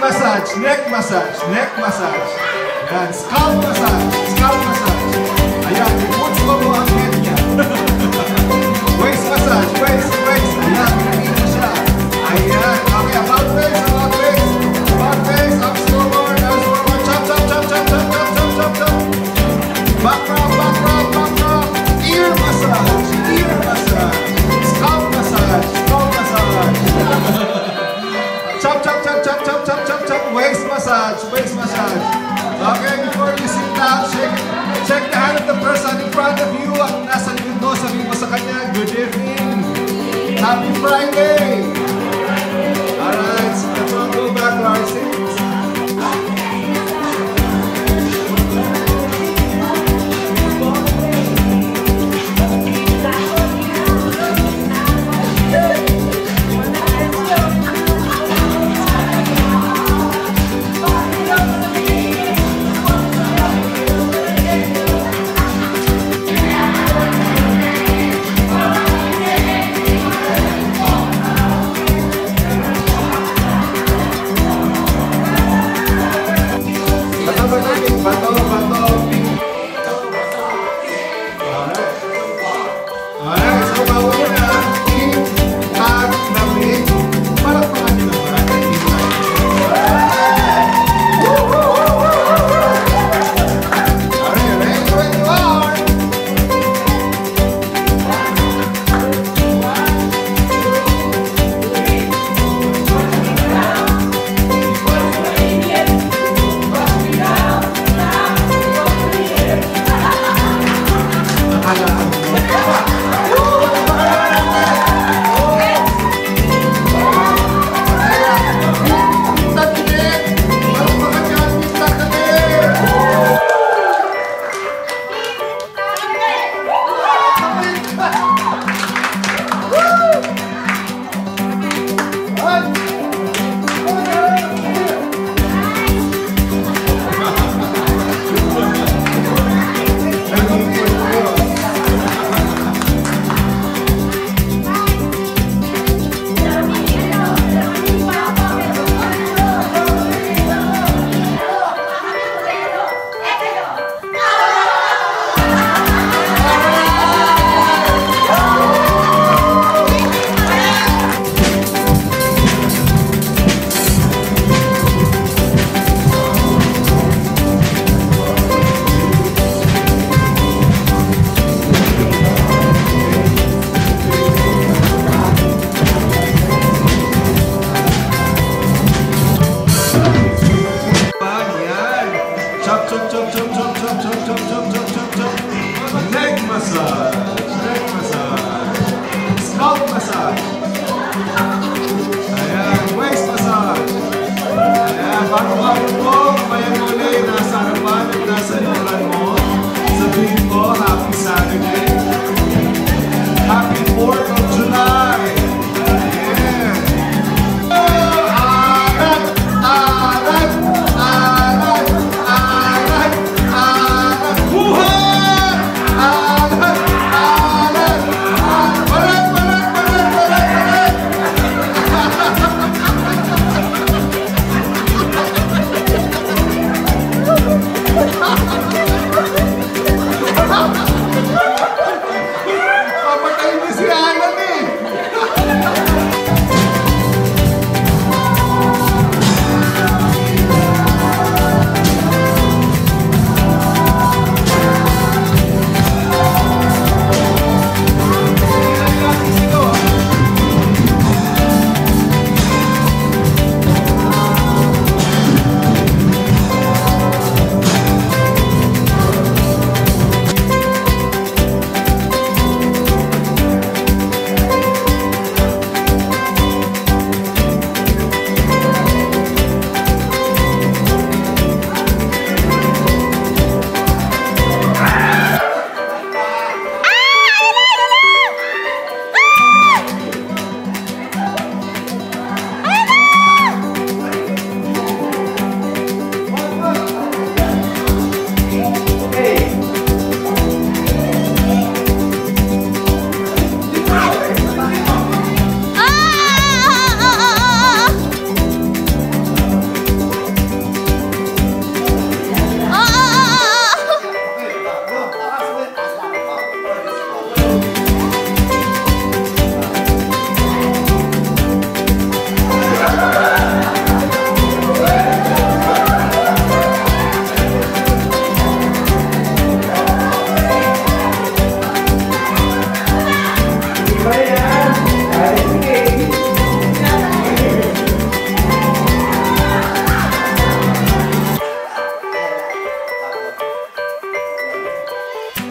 massage, neck massage, neck massage. Yani scalp massage, scalp massage. Ayak, vur slow atmaya. waist massage, waist, waist. Happy Friday!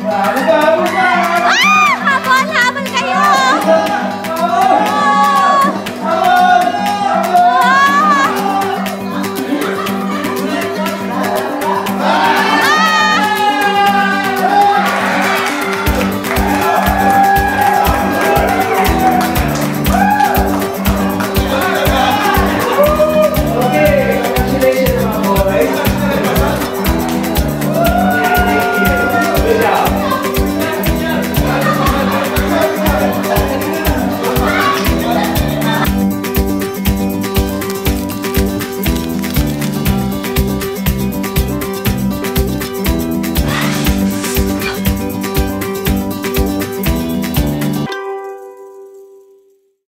Wow,